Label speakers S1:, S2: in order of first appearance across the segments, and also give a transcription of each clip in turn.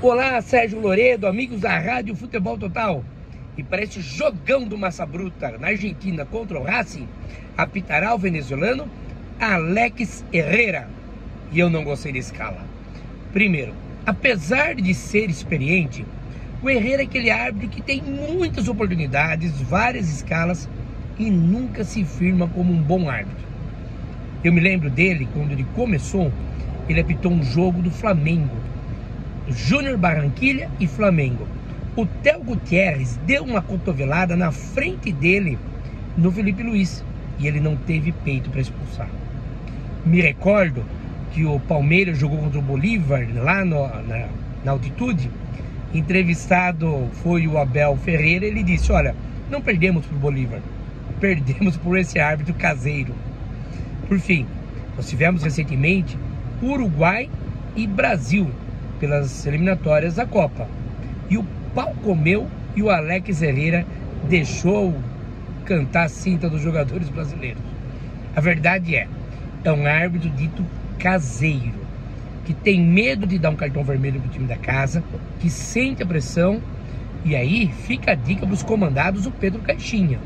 S1: Olá, Sérgio Loredo, amigos da Rádio Futebol Total. E para esse jogão do Massa Bruta na Argentina contra o Racing, apitará o venezuelano Alex Herrera. E eu não gostei da escala. Primeiro, apesar de ser experiente, o Herrera é aquele árbitro que tem muitas oportunidades, várias escalas e nunca se firma como um bom árbitro. Eu me lembro dele quando ele começou, ele apitou um jogo do Flamengo Júnior Barranquilha e Flamengo. O Theo Gutierrez deu uma cotovelada na frente dele no Felipe Luiz e ele não teve peito para expulsar. Me recordo que o Palmeiras jogou contra o Bolívar lá no, na, na altitude. Entrevistado foi o Abel Ferreira. Ele disse: Olha, não perdemos para o Bolívar, perdemos por esse árbitro caseiro. Por fim, nós tivemos recentemente Uruguai e Brasil pelas eliminatórias da Copa. E o pau comeu e o Alex Herrera deixou cantar a cinta dos jogadores brasileiros. A verdade é, é um árbitro dito caseiro, que tem medo de dar um cartão vermelho pro time da casa, que sente a pressão. E aí fica a dica para os comandados o Pedro Caixinha.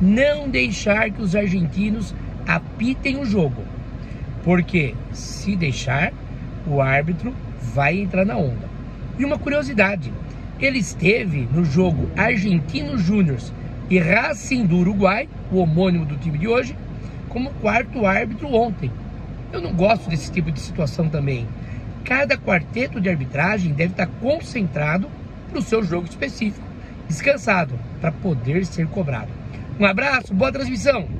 S1: Não deixar que os argentinos apitem o jogo. Porque se deixar, o árbitro vai entrar na onda. E uma curiosidade, ele esteve no jogo Argentino Júnior e Racing do Uruguai, o homônimo do time de hoje, como quarto árbitro ontem. Eu não gosto desse tipo de situação também. Cada quarteto de arbitragem deve estar concentrado para o seu jogo específico, descansado, para poder ser cobrado. Um abraço, boa transmissão!